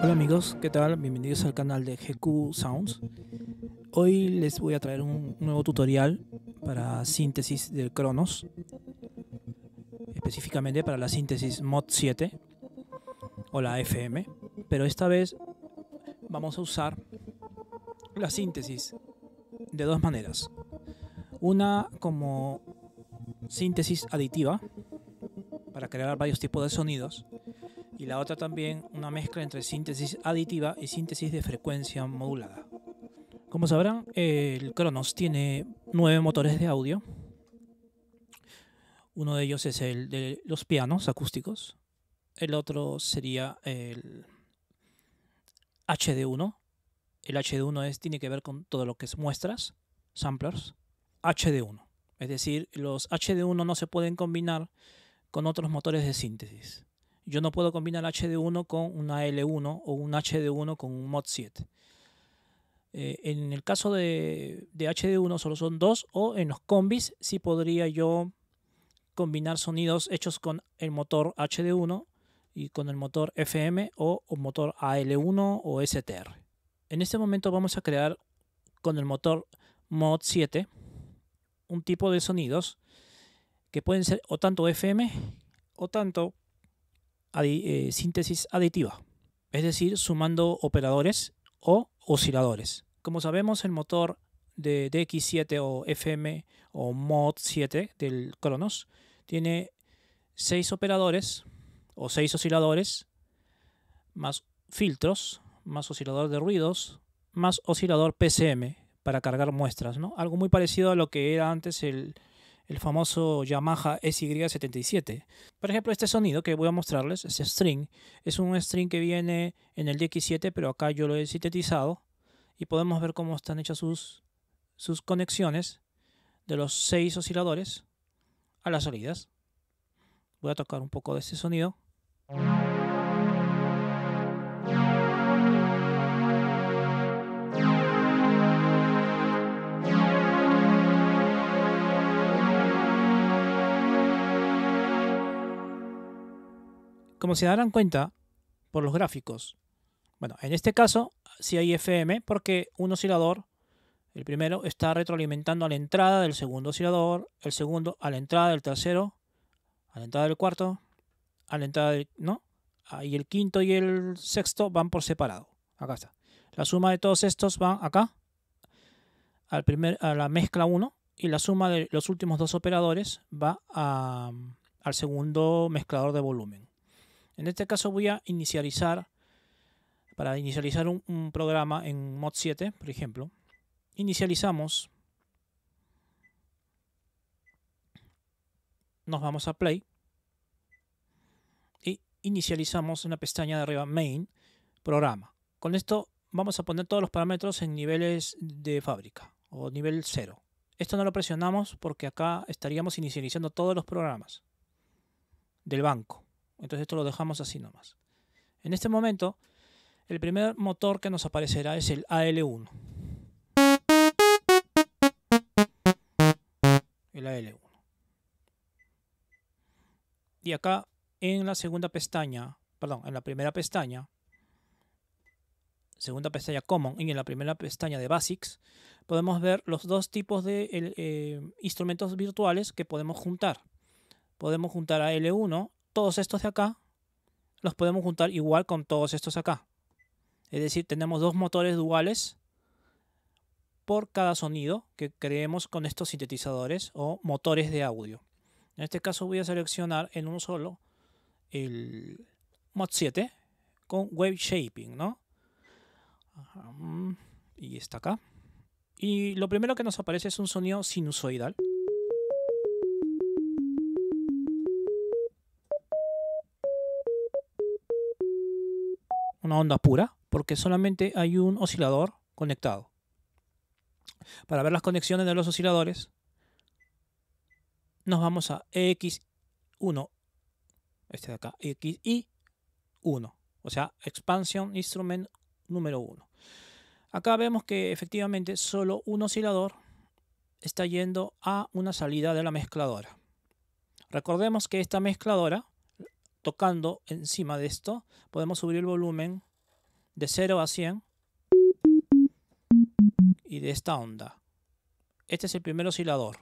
Hola amigos, ¿qué tal? Bienvenidos al canal de GQ Sounds. Hoy les voy a traer un nuevo tutorial para síntesis del Cronos, específicamente para la síntesis Mod 7 o la FM, pero esta vez vamos a usar la síntesis de dos maneras. Una como síntesis aditiva para crear varios tipos de sonidos y la otra también una mezcla entre síntesis aditiva y síntesis de frecuencia modulada. Como sabrán, el Cronos tiene nueve motores de audio. Uno de ellos es el de los pianos acústicos. El otro sería el HD1. El HD1 es, tiene que ver con todo lo que es muestras, samplers. HD1. Es decir, los HD1 no se pueden combinar con otros motores de síntesis yo no puedo combinar HD1 con una L1 o un HD1 con un Mod 7. Eh, en el caso de, de, HD1 solo son dos o en los combis sí podría yo combinar sonidos hechos con el motor HD1 y con el motor FM o, o motor AL1 o STR. En este momento vamos a crear con el motor Mod 7 un tipo de sonidos que pueden ser o tanto FM o tanto eh, síntesis aditiva, es decir, sumando operadores o osciladores. Como sabemos, el motor de DX7 o FM o Mod 7 del Cronos tiene 6 operadores o 6 osciladores, más filtros, más oscilador de ruidos, más oscilador PCM para cargar muestras, ¿no? Algo muy parecido a lo que era antes el, el famoso Yamaha SY77. Por ejemplo, este sonido que voy a mostrarles, este string, es un string que viene en el DX7, pero acá yo lo he sintetizado y podemos ver cómo están hechas sus, sus conexiones de los seis osciladores a las salidas. Voy a tocar un poco de este sonido. Como se darán cuenta por los gráficos, bueno, en este caso sí hay FM porque un oscilador, el primero, está retroalimentando a la entrada del segundo oscilador, el segundo a la entrada del tercero, a la entrada del cuarto, a la entrada del... ¿no? Y el quinto y el sexto van por separado. Acá está. La suma de todos estos van acá, al primer, a la mezcla 1, y la suma de los últimos dos operadores va al segundo mezclador de volumen. En este caso voy a inicializar, para inicializar un, programa en Mod 7, por ejemplo, inicializamos, nos vamos a Play y inicializamos en la pestaña de arriba Main, Programa. Con esto vamos a poner todos los parámetros en niveles de fábrica o nivel 0. Esto no lo presionamos porque acá estaríamos inicializando todos los programas del banco. Entonces esto lo dejamos así nomás. En este momento, el primer motor que nos aparecerá es el AL1. El AL1. Y acá en la segunda pestaña, perdón, en la primera pestaña, segunda pestaña Common y en la primera pestaña de Basics, podemos ver los dos tipos de eh, instrumentos virtuales que podemos juntar. Podemos juntar a L1 todos estos de acá los podemos juntar igual con todos estos acá. Es decir, tenemos dos motores duales por cada sonido que creemos con estos sintetizadores o motores de audio. En este caso voy a seleccionar en uno solo el Mod 7 con Wave Shaping, ¿no? Y está acá. Y lo primero que nos aparece es un sonido sinusoidal. Una onda pura, porque solamente hay un oscilador conectado. Para ver las conexiones de los osciladores, nos vamos a X1, este de acá, XI1, o sea, Expansion Instrument número 1. Acá vemos que efectivamente solo un oscilador está yendo a una salida de la mezcladora. Recordemos que esta mezcladora tocando encima de esto, podemos subir el volumen de 0 a 100 y de esta onda. Este es el primer oscilador.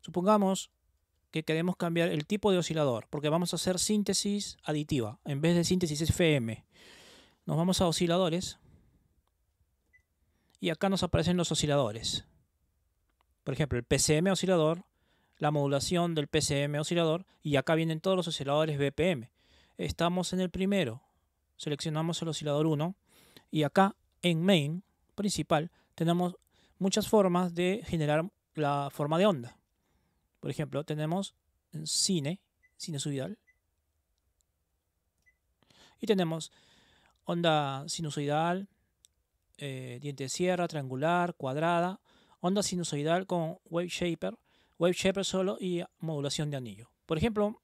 Supongamos que queremos cambiar el tipo de oscilador, porque vamos a hacer síntesis aditiva. En vez de síntesis FM, nos vamos a osciladores y acá nos aparecen los osciladores. Por ejemplo, el PCM oscilador, la modulación del PCM oscilador y acá vienen todos los osciladores BPM. Estamos en el primero, seleccionamos el oscilador 1 y acá en main principal tenemos muchas formas de generar la forma de onda. Por ejemplo, tenemos cine, sinusoidal. Y tenemos onda sinusoidal, eh, diente de sierra, triangular, cuadrada, onda sinusoidal con wave shaper, wave shaper solo y modulación de anillo. Por ejemplo,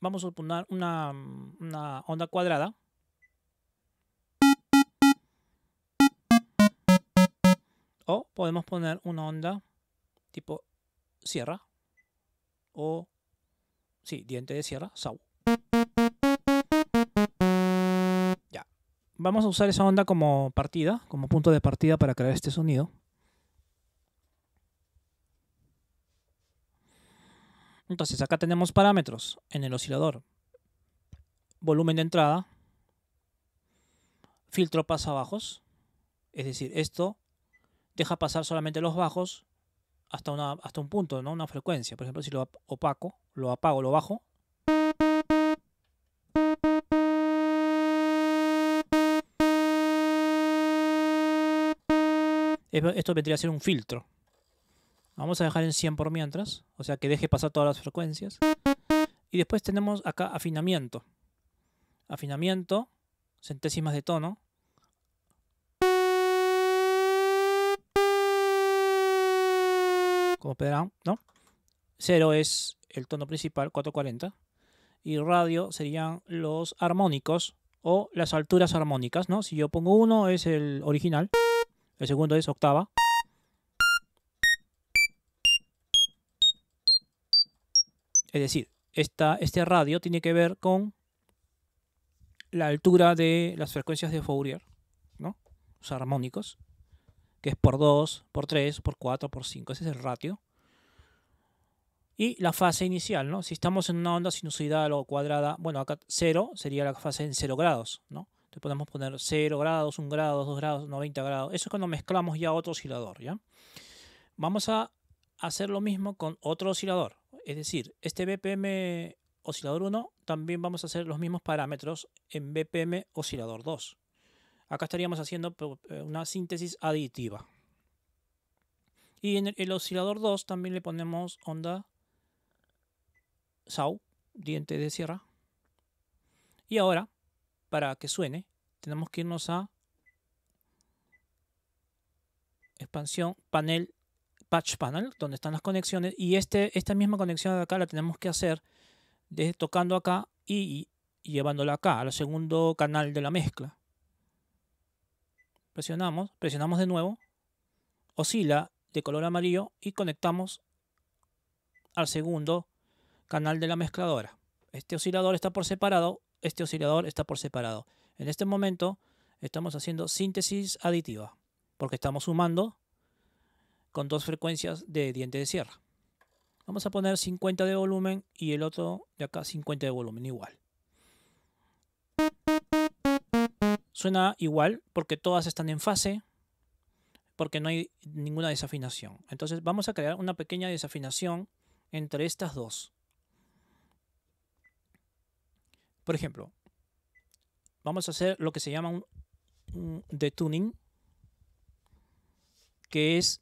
vamos a poner una, onda cuadrada. O podemos poner una onda tipo sierra o, sí, diente de sierra, sau. Ya. Vamos a usar esa onda como partida, como punto de partida para crear este sonido. Entonces acá tenemos parámetros en el oscilador. Volumen de entrada, filtro pasa bajos, es decir, esto deja pasar solamente los bajos hasta, una, hasta un punto, ¿no? Una frecuencia. Por ejemplo, si lo opaco, lo apago, lo bajo. Esto vendría a ser un filtro. Vamos a dejar en 100 por mientras, o sea que deje pasar todas las frecuencias. Y después tenemos acá afinamiento. Afinamiento, centésimas de tono. como verán, ¿no? Cero es el tono principal, 440. Y radio serían los armónicos o las alturas armónicas, ¿no? Si yo pongo uno es el original, el segundo es octava. Es decir, esta, este radio tiene que ver con la altura de las frecuencias de Fourier, ¿no? Los armónicos que es por 2, por 3, por 4, por 5. Ese es el ratio. Y la fase inicial, ¿no? Si estamos en una onda sinusoidal o cuadrada, bueno, acá 0 sería la fase en 0 grados, ¿no? Entonces podemos poner 0 grados, 1 grado, 2 grados, 90 grados. Eso es cuando mezclamos ya otro oscilador, ¿ya? Vamos a hacer lo mismo con otro oscilador. Es decir, este BPM oscilador 1 también vamos a hacer los mismos parámetros en BPM oscilador 2. Acá estaríamos haciendo eh, una síntesis aditiva. Y en el, oscilador 2 también le ponemos onda SAU, diente de sierra. Y ahora, para que suene, tenemos que irnos a expansión, panel, patch panel, donde están las conexiones. Y este, esta misma conexión de acá la tenemos que hacer desde tocando acá y llevándola acá, al segundo canal de la mezcla presionamos, presionamos de nuevo, oscila de color amarillo y conectamos al segundo canal de la mezcladora. Este oscilador está por separado, este oscilador está por separado. En este momento estamos haciendo síntesis aditiva, porque estamos sumando con dos frecuencias de diente de sierra. Vamos a poner 50 de volumen y el otro de acá 50 de volumen igual. Suena igual porque todas están en fase, porque no hay ninguna desafinación. Entonces vamos a crear una pequeña desafinación entre estas dos. Por ejemplo, vamos a hacer lo que se llama un, detuning, que es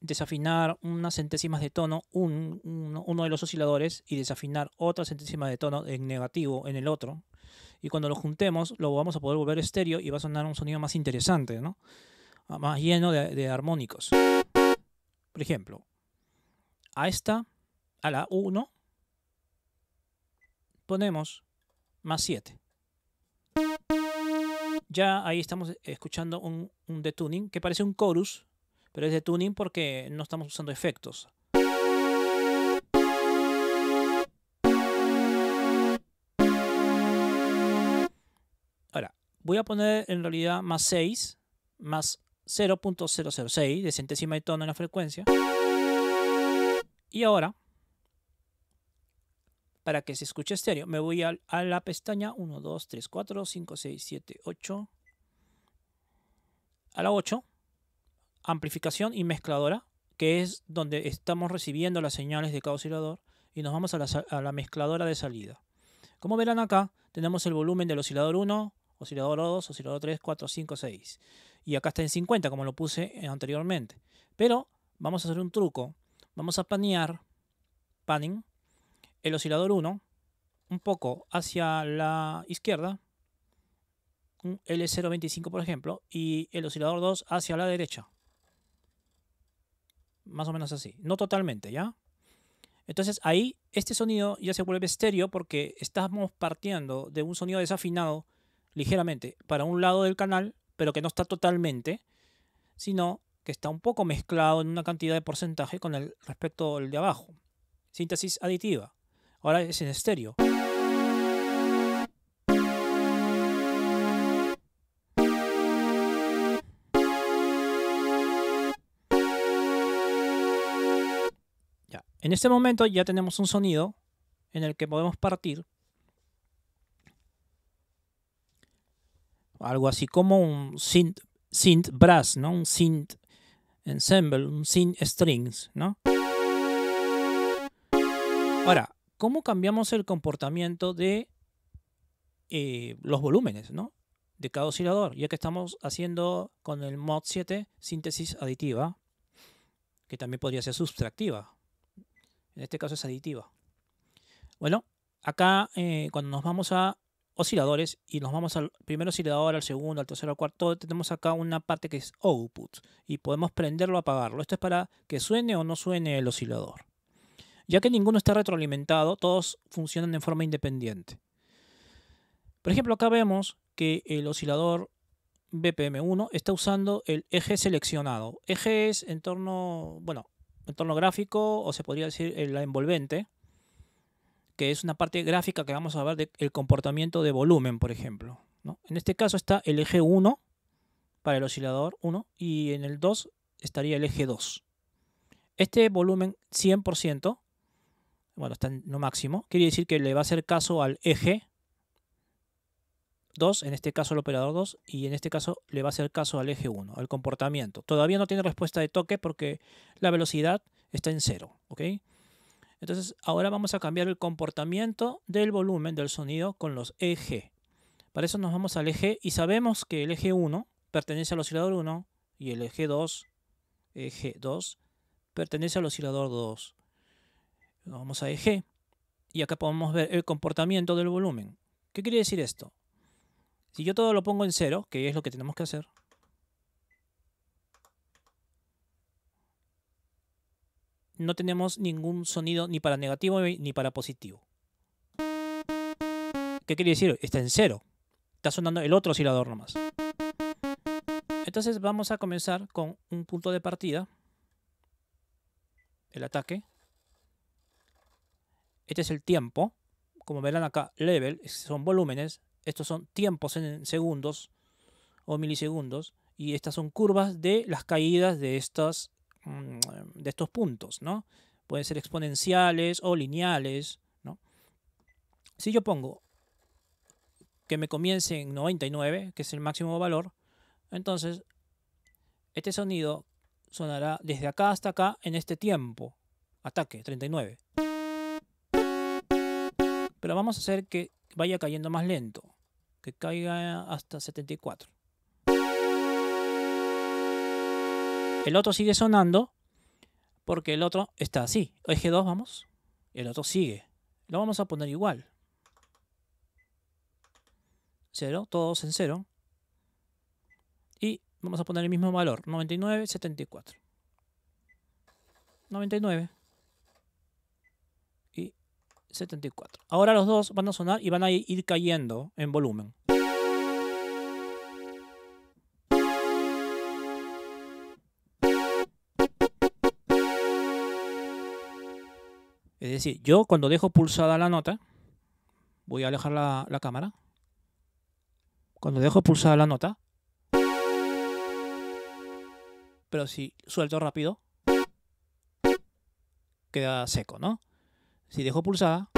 desafinar unas centésimas de tono uno de los osciladores y desafinar otras centésimas de tono en negativo en el otro y cuando lo juntemos lo vamos a poder volver estéreo y va a sonar un sonido más interesante, ¿no? Ah, más lleno de, armónicos. Por ejemplo, a esta, a la 1, ponemos más 7. Ya ahí estamos escuchando un, un detuning que parece un chorus, pero es detuning porque no estamos usando efectos. voy a poner en realidad más 6, más 0.006 de centésima de tono en la frecuencia. Y ahora, para que se escuche estéreo, me voy a, a la pestaña 1, 2, 3, 4, 5, 6, 7, 8. A la 8, amplificación y mezcladora, que es donde estamos recibiendo las señales de cada oscilador. Y nos vamos a la, a la mezcladora de salida. Como verán acá, tenemos el volumen del oscilador 1, oscilador 2, oscilador 3, 4, 5, 6. Y acá está en 50, como lo puse anteriormente. Pero vamos a hacer un truco. Vamos a panear, panning, el oscilador 1 un poco hacia la izquierda, un L025 por ejemplo, y el oscilador 2 hacia la derecha. Más o menos así. No totalmente, ¿ya? Entonces ahí este sonido ya se vuelve estéreo porque estamos partiendo de un sonido desafinado ligeramente para un lado del canal, pero que no está totalmente, sino que está un poco mezclado en una cantidad de porcentaje con el respecto al de abajo. Síntesis aditiva. Ahora es en estéreo. En este momento ya tenemos un sonido en el que podemos partir algo así como un synth, brass, ¿no? Un synth ensemble, un synth strings, ¿no? Ahora, ¿cómo cambiamos el comportamiento de eh, los volúmenes, ¿no? De cada oscilador, ya que estamos haciendo con el mod 7 síntesis aditiva, que también podría ser subtractiva, en este caso es aditiva. Bueno, acá eh, cuando nos vamos a osciladores y nos vamos al primer oscilador, al segundo, al tercero, al cuarto, tenemos acá una parte que es output y podemos prenderlo o apagarlo. Esto es para que suene o no suene el oscilador. Ya que ninguno está retroalimentado, todos funcionan en forma independiente. Por ejemplo, acá vemos que el oscilador BPM1 está usando el eje seleccionado. Eje es en torno, bueno, entorno gráfico o se podría decir la envolvente, que es una parte gráfica que vamos a ver del comportamiento de volumen, por ejemplo. En este caso está el eje 1 para el oscilador 1 y en el 2 estaría el eje 2. Este volumen 100%, bueno, está en lo máximo, quiere decir que le va a hacer caso al eje 2, en este caso el operador 2, y en este caso le va a hacer caso al eje 1, al comportamiento. Todavía no tiene respuesta de toque porque la velocidad está en cero, ¿ok? Entonces ahora vamos a cambiar el comportamiento del volumen del sonido con los eje. Para eso nos vamos al eje y sabemos que el eje 1 pertenece al oscilador 1 y el eje 2, eje 2, pertenece al oscilador 2. Vamos a eje y acá podemos ver el comportamiento del volumen. ¿Qué quiere decir esto? Si yo todo lo pongo en cero, que es lo que tenemos que hacer, no tenemos ningún sonido ni para negativo ni para positivo. ¿Qué quiere decir? Está en cero. Está sonando el otro oscilador nomás. Entonces vamos a comenzar con un punto de partida. El ataque. Este es el tiempo. Como verán acá, level, son volúmenes. Estos son tiempos en segundos o milisegundos y estas son curvas de las caídas de estos, mm, de estos puntos, ¿no? Pueden ser exponenciales o lineales, ¿no? Si yo pongo que me comience en 99, que es el máximo valor, entonces este sonido sonará desde acá hasta acá en este tiempo. Ataque, 39. Pero vamos a hacer que vaya cayendo más lento, que caiga hasta 74. El otro sigue sonando porque el otro está así. Eje 2 vamos. El otro sigue. Lo vamos a poner igual. 0, todos en 0. Y vamos a poner el mismo valor, 99, 74. 99. 74. Ahora los dos van a sonar y van a ir cayendo en volumen. Es decir, yo cuando dejo pulsada la nota, voy a alejar la, la cámara. Cuando dejo pulsada la nota, pero si suelto rápido, queda seco, ¿no? Si dejo pulsada,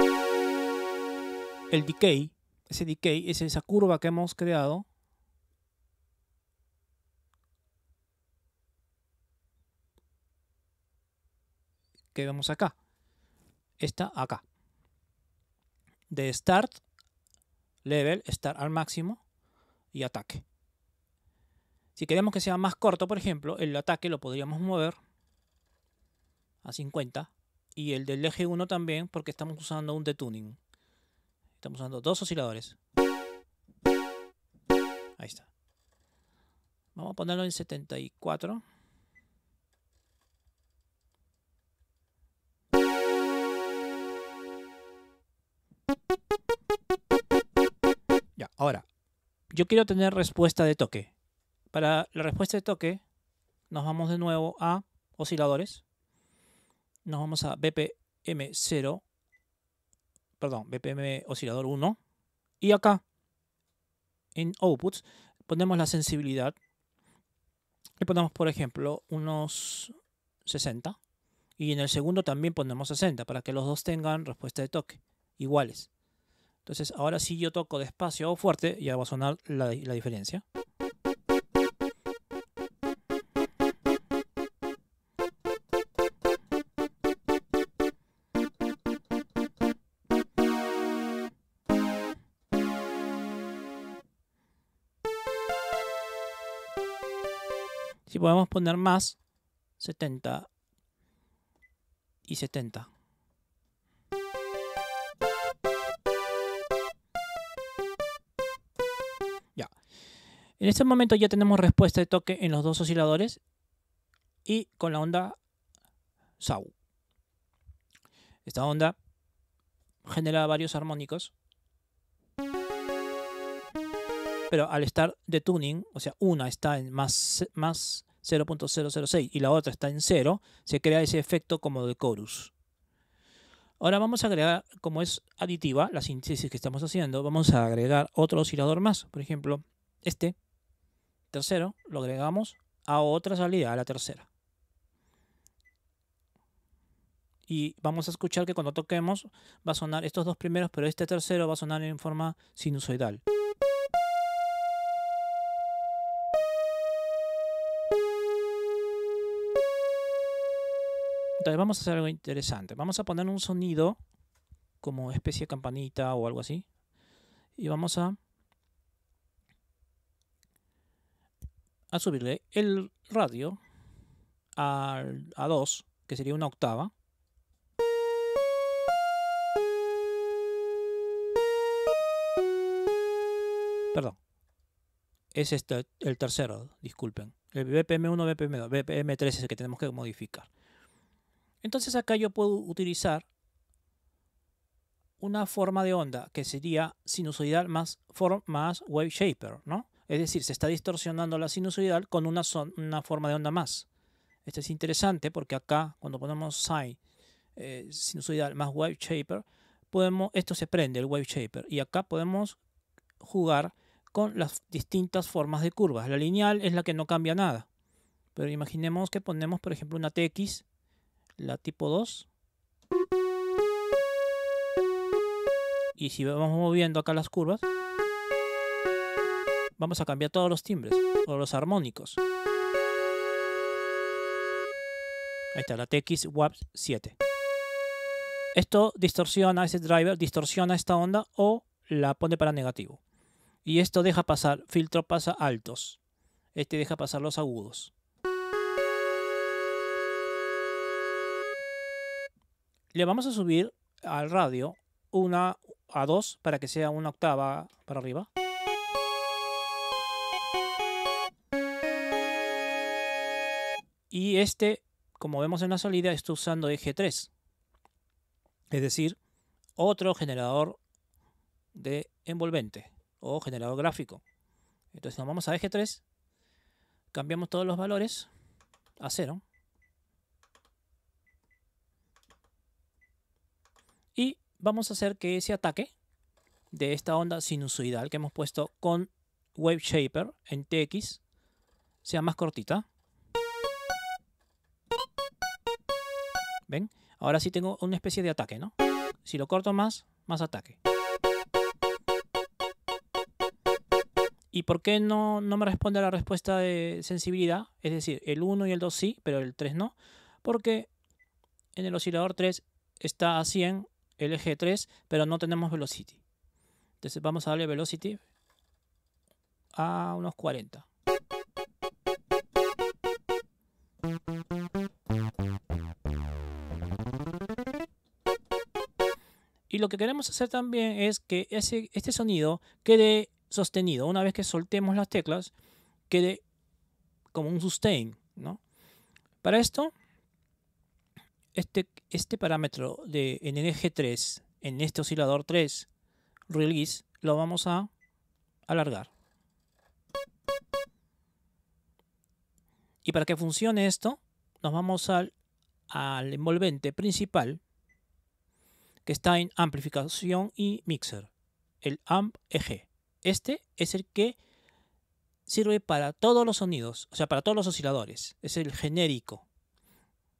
el decay, ese decay es esa curva que hemos creado que vemos acá. Esta acá. De start, level, start al máximo y ataque. Si queremos que sea más corto, por ejemplo, el ataque lo podríamos mover a 50 y el del eje 1 también porque estamos usando un detuning. Estamos usando dos osciladores. Ahí está. Vamos a ponerlo en 74. Ya, ahora, yo quiero tener respuesta de toque. Para la respuesta de toque, nos vamos de nuevo a osciladores. Nos vamos a BPM0, perdón, BPM oscilador 1. Y acá, en outputs, ponemos la sensibilidad. Le ponemos, por ejemplo, unos 60. Y en el segundo también ponemos 60 para que los dos tengan respuesta de toque iguales. Entonces ahora si yo toco despacio o fuerte, ya va a sonar la, la diferencia. Podemos poner más, 70 y 70. Ya. En este momento ya tenemos respuesta de toque en los dos osciladores y con la onda SAW. Esta onda genera varios armónicos. Pero al estar de tuning, o sea, una está en más, más 0.006 y la otra está en 0, se crea ese efecto como de chorus. Ahora vamos a agregar, como es aditiva la síntesis que estamos haciendo, vamos a agregar otro oscilador más. Por ejemplo, este tercero lo agregamos a otra salida, a la tercera. Y vamos a escuchar que cuando toquemos va a sonar estos dos primeros, pero este tercero va a sonar en forma sinusoidal. Entonces vamos a hacer algo interesante. Vamos a poner un sonido como especie de campanita o algo así. Y vamos a, a subirle el radio a, a 2, que sería una octava. Perdón. Es este el tercero, disculpen. El BPM1, BPM2, BPM3 es el que tenemos que modificar. Entonces acá yo puedo utilizar una forma de onda que sería sinusoidal más, más wave shaper, ¿no? Es decir, se está distorsionando la sinusoidal con una, una forma de onda más. Esto es interesante porque acá cuando ponemos sine eh, sinusoidal más wave shaper, podemos, esto se prende, el wave shaper, y acá podemos jugar con las distintas formas de curvas. La lineal es la que no cambia nada. Pero imaginemos que ponemos, por ejemplo, una TX la tipo 2. Y si vamos moviendo acá las curvas, vamos a cambiar todos los timbres o los armónicos. Ahí está, la TX WAP 7. Esto distorsiona, ese driver distorsiona esta onda o la pone para negativo. Y esto deja pasar, filtro pasa altos. Este deja pasar los agudos. Le vamos a subir al radio una a dos para que sea una octava para arriba. Y este, como vemos en la salida, está usando eje 3. Es decir, otro generador de envolvente o generador gráfico. Entonces nos vamos a eje 3, cambiamos todos los valores a cero. Vamos a hacer que ese ataque de esta onda sinusoidal que hemos puesto con Wave Shaper en TX sea más cortita. ¿Ven? Ahora sí tengo una especie de ataque, ¿no? Si lo corto más, más ataque. ¿Y por qué no, no me responde a la respuesta de sensibilidad? Es decir, el 1 y el 2 sí, pero el 3 no. Porque en el oscilador 3 está a 100 el eje 3, pero no tenemos velocity. Entonces vamos a darle velocity a unos 40. Y lo que queremos hacer también es que ese, este sonido quede sostenido. Una vez que soltemos las teclas, quede como un sustain. ¿no? Para esto, este, este parámetro de, en el eje 3, en este oscilador 3, release, lo vamos a alargar. Y para que funcione esto, nos vamos al, al envolvente principal que está en amplificación y mixer, el AMP EG. Este es el que sirve para todos los sonidos, o sea, para todos los osciladores. Es el genérico.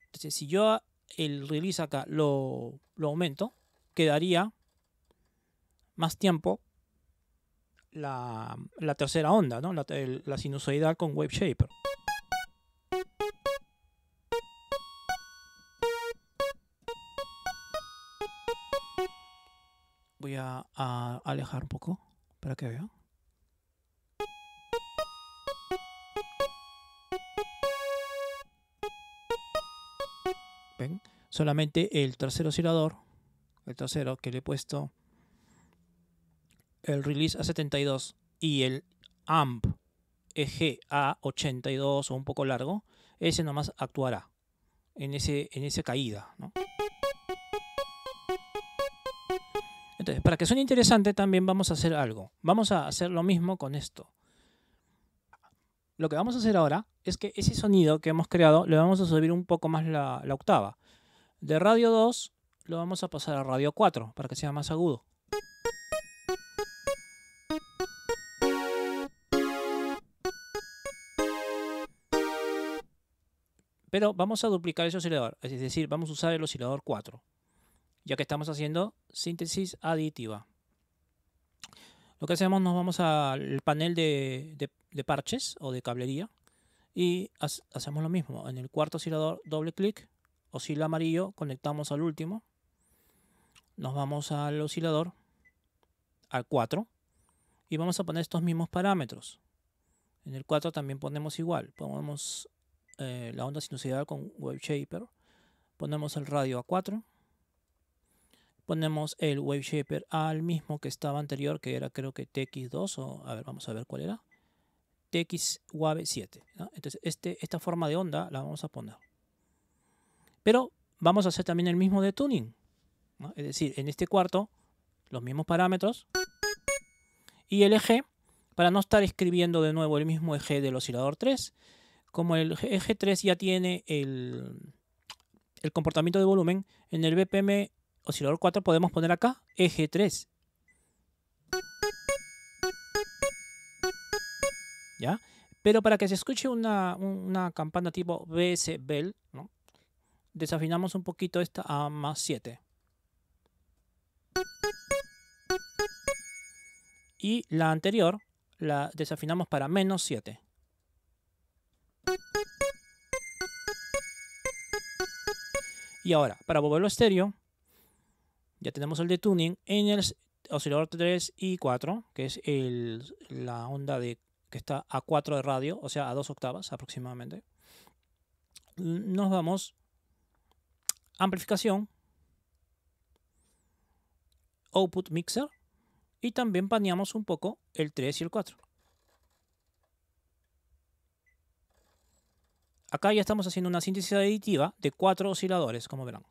Entonces, si yo el release acá lo, aumento, quedaría más tiempo la, tercera onda, ¿no? la, la sinusoidal con Wave Shaper. Voy a, alejar un poco para que vean. Solamente el tercer oscilador, el tercero que le he puesto el release a 72 y el amp EG a 82 o un poco largo, ese nomás actuará en ese en esa caída. Entonces, para que suene interesante, también vamos a hacer algo. Vamos a hacer lo mismo con esto. Lo que vamos a hacer ahora es que ese sonido que hemos creado le vamos a subir un poco más la, octava. De radio 2 lo vamos a pasar a radio 4 para que sea más agudo. Pero vamos a duplicar ese oscilador, es decir, vamos a usar el oscilador 4 ya que estamos haciendo síntesis aditiva. Lo que hacemos, nos vamos al panel de, parches o de cablería y hacemos lo mismo. En el cuarto oscilador, doble clic, oscila amarillo, conectamos al último. Nos vamos al oscilador, al 4, y vamos a poner estos mismos parámetros. En el 4 también ponemos igual, ponemos eh, la onda sinusoidal con Wave Shaper, ponemos el radio a 4 ponemos el Wave Shaper al mismo que estaba anterior, que era creo que TX2, o a ver, vamos a ver cuál era. TX Wave 7. Entonces, este, esta forma de onda la vamos a poner. Pero vamos a hacer también el mismo de tuning. Es decir, en este cuarto, los mismos parámetros. Y el eje, para no estar escribiendo de nuevo el mismo eje del oscilador 3, como el eje 3 ya tiene el, comportamiento de volumen, en el BPM oscilador 4 podemos poner acá eje 3. ¿Ya? Pero para que se escuche una, campana tipo BS Bell, ¿no? Desafinamos un poquito esta a más 7. Y la anterior la desafinamos para menos 7. Y ahora, para volverlo estéreo, ya tenemos el de tuning en el oscilador 3 y 4, que es la onda de, que está a 4 de radio, o sea, a 2 octavas aproximadamente. Nos vamos amplificación, output mixer y también paneamos un poco el 3 y el 4. Acá ya estamos haciendo una síntesis aditiva de cuatro osciladores, como verán.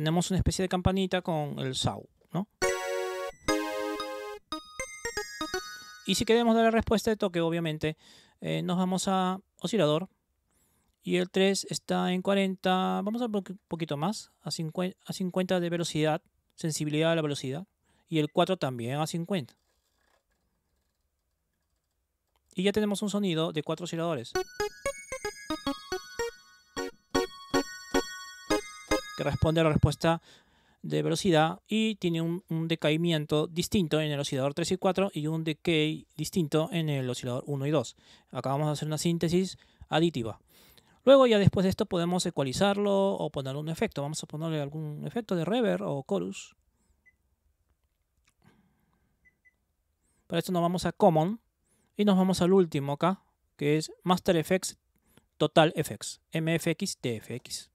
Tenemos una especie de campanita con el SAW, ¿no? Y si queremos dar la respuesta de toque, obviamente Eh, nos vamos a oscilador. Y el 3 está en 40, vamos a un poquito más, a 50, a 50 de velocidad, sensibilidad a la velocidad. Y el 4 también a 50. Y ya tenemos un sonido de cuatro osciladores. Que responde a la respuesta de velocidad y tiene un, decaimiento distinto en el oscilador 3 y 4 y un decay distinto en el oscilador 1 y 2. Acá vamos a hacer una síntesis aditiva. Luego ya después de esto podemos ecualizarlo o ponerle un efecto. Vamos a ponerle algún efecto de reverb o chorus. Para esto nos vamos a Common y nos vamos al último acá, que es Master Effects Total Effects, MFX TFX.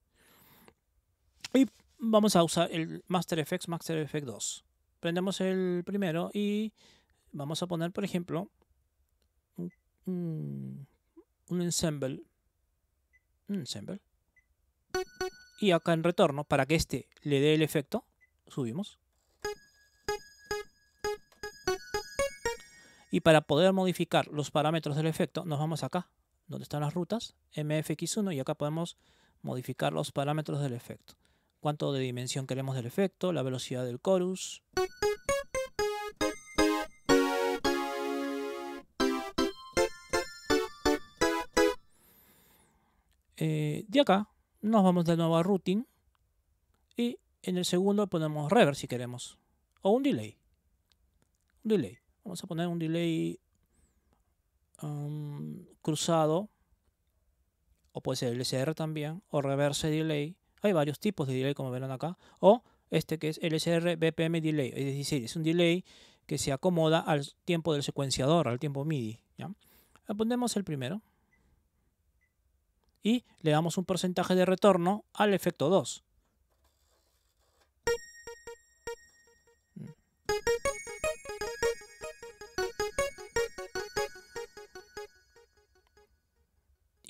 Y vamos a usar el Master Effects Master Effect 2. Prendemos el primero y vamos a poner, por ejemplo, un, ensemble. Un ensemble. Y acá en retorno, para que este le dé el efecto, subimos. Y para poder modificar los parámetros del efecto, nos vamos acá, donde están las rutas, MFX1, y acá podemos modificar los parámetros del efecto cuánto de dimensión queremos del efecto, la velocidad del chorus. Eh, de acá nos vamos de nuevo a routing y en el segundo ponemos reverb si queremos o un delay. Un delay. Vamos a poner un delay um, cruzado o puede ser LSR también o reverse delay hay varios tipos de delay como verán acá. O este que es LSR BPM Delay. Es decir, es un delay que se acomoda al tiempo del secuenciador, al tiempo MIDI. ¿ya? Ponemos el primero. Y le damos un porcentaje de retorno al efecto 2.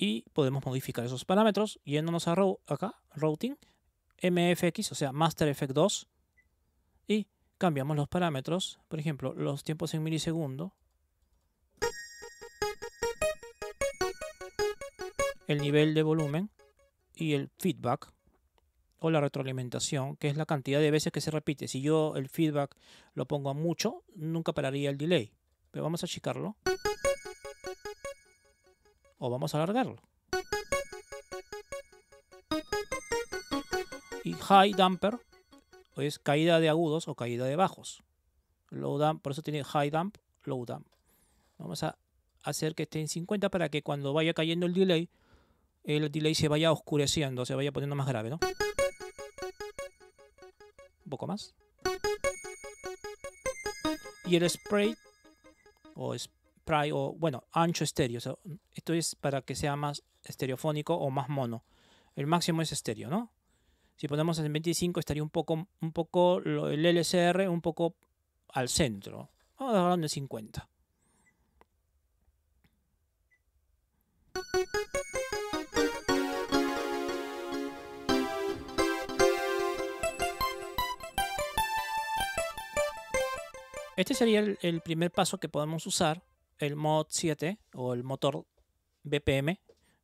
Y podemos modificar esos parámetros yéndonos a acá, routing, MFX, o sea, Master Effect 2, y cambiamos los parámetros, por ejemplo, los tiempos en milisegundo, el nivel de volumen y el feedback o la retroalimentación, que es la cantidad de veces que se repite. Si yo el feedback lo pongo a mucho, nunca pararía el delay. Pero vamos a achicarlo o vamos a alargarlo. Y high damper es caída de agudos o caída de bajos. Low damp, por eso tiene high damp, low damp. Vamos a hacer que esté en 50 para que cuando vaya cayendo el delay, el delay se vaya oscureciendo, se vaya poniendo más grave, ¿no? Un poco más. Y el spray o o, bueno, ancho estéreo. esto es para que sea más estereofónico o más mono. El máximo es estéreo, ¿no? Si ponemos en 25 estaría un poco, un poco el LSR un poco al centro. Vamos a hablar de 50. Este sería el primer paso que podemos usar el mod 7 o el motor BPM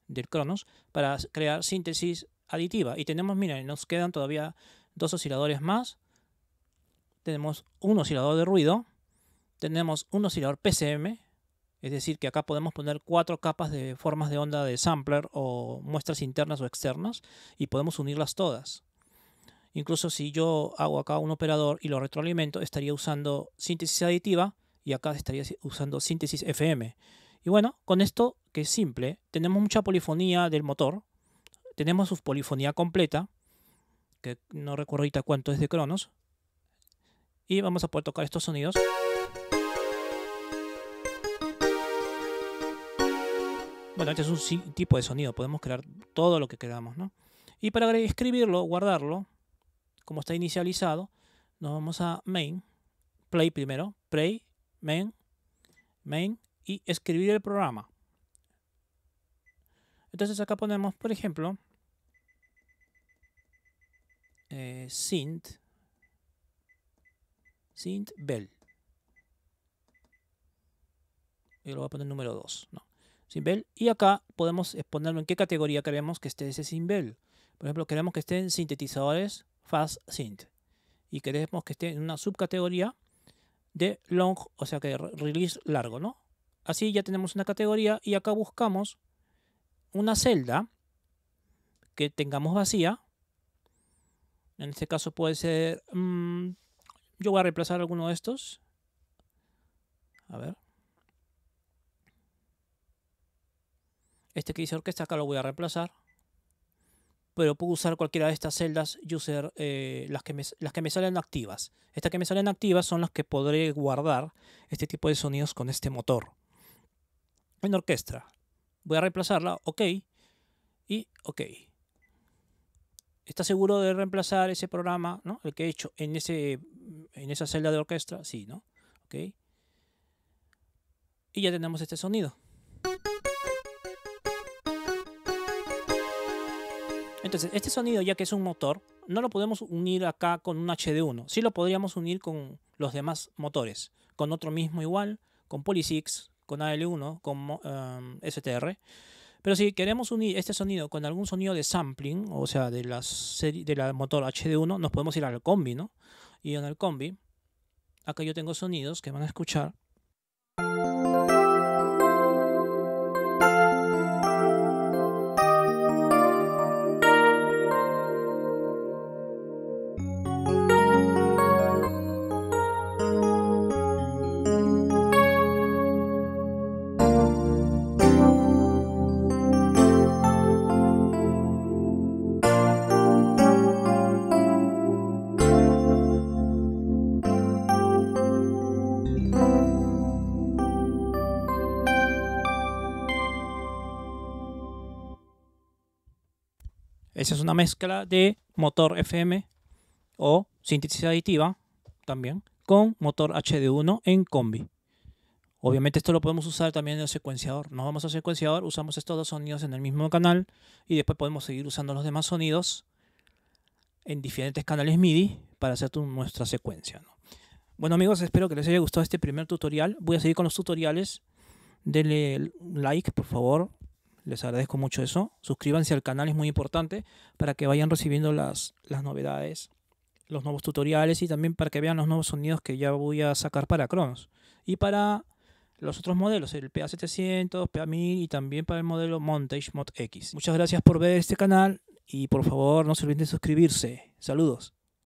del Cronos para crear síntesis aditiva. Y tenemos, miren, nos quedan todavía dos osciladores más. Tenemos un oscilador de ruido. Tenemos un oscilador PCM. Es decir, que acá podemos poner cuatro capas de formas de onda de sampler o muestras internas o externas y podemos unirlas todas. Incluso si yo hago acá un operador y lo retroalimento, estaría usando síntesis aditiva y acá estaría usando síntesis FM. Y bueno, con esto, que es simple, tenemos mucha polifonía del motor, tenemos su polifonía completa, que no recuerdo ahorita cuánto es de Cronos, y vamos a poder tocar estos sonidos. Bueno, este es un tipo de sonido, podemos crear todo lo que queramos, ¿no? Y para escribirlo, guardarlo, como está inicializado, nos vamos a main, play primero, play, main, main y escribir el programa. Entonces acá ponemos, por ejemplo, eh, synth, synth bell. Y lo voy a poner número 2. Symbel. Y acá podemos exponerlo en qué categoría queremos que esté ese Symbel. Por ejemplo, queremos que esté en sintetizadores Fast Synth. Y queremos que esté en una subcategoría de long, o sea que release largo, ¿no? Así ya tenemos una categoría y acá buscamos una celda que tengamos vacía. En este caso puede ser... Mm, yo voy a reemplazar alguno de estos. A ver. Este que dice orquesta acá lo voy a reemplazar. Pero puedo usar cualquiera de estas celdas user, eh, las, que me, las que me salen activas. Estas que me salen activas son las que podré guardar este tipo de sonidos con este motor. En orquesta. Voy a reemplazarla, ok. Y ok. ¿Está seguro de reemplazar ese programa, ¿no? el que he hecho en, ese, en esa celda de orquesta? Sí, ¿no? Ok. Y ya tenemos este sonido. Entonces, este sonido, ya que es un motor, no lo podemos unir acá con un HD1. Sí lo podríamos unir con los demás motores. Con otro mismo igual, con Polysix, con AL1, con um, STR. Pero si queremos unir este sonido con algún sonido de sampling, o sea, de la, serie, de la motor HD1, nos podemos ir al combi, ¿no? Y en el combi, acá yo tengo sonidos que van a escuchar. Esa es una mezcla de motor FM o síntesis aditiva también con motor HD1 en combi. Obviamente esto lo podemos usar también en el secuenciador. Nos vamos al secuenciador, usamos estos dos sonidos en el mismo canal y después podemos seguir usando los demás sonidos en diferentes canales MIDI para hacer nuestra secuencia. Bueno amigos, espero que les haya gustado este primer tutorial. Voy a seguir con los tutoriales. Denle like, por favor. Les agradezco mucho eso. Suscríbanse al canal, es muy importante para que vayan recibiendo las, las novedades, los nuevos tutoriales y también para que vean los nuevos sonidos que ya voy a sacar para Cronos. Y para los otros modelos, el PA700, PA1000 y también para el modelo Montage Mod X. Muchas gracias por ver este canal y por favor no se olviden de suscribirse. Saludos.